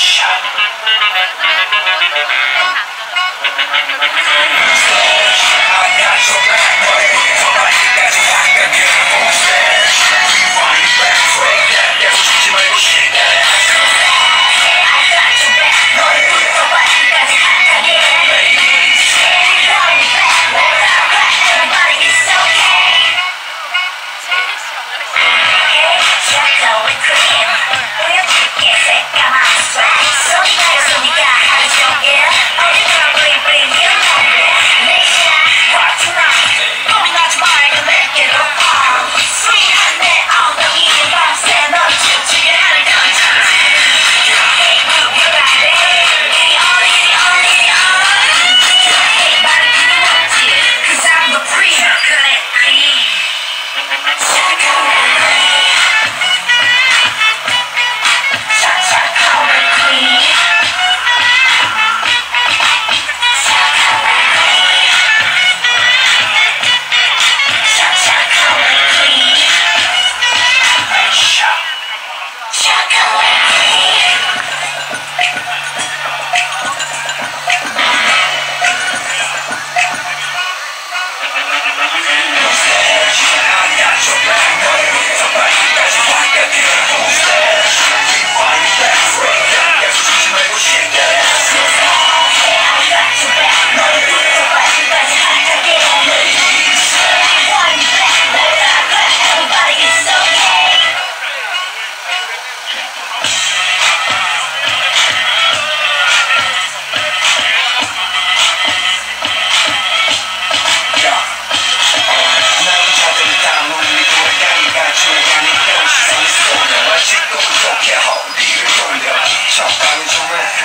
Shut.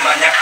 banyak.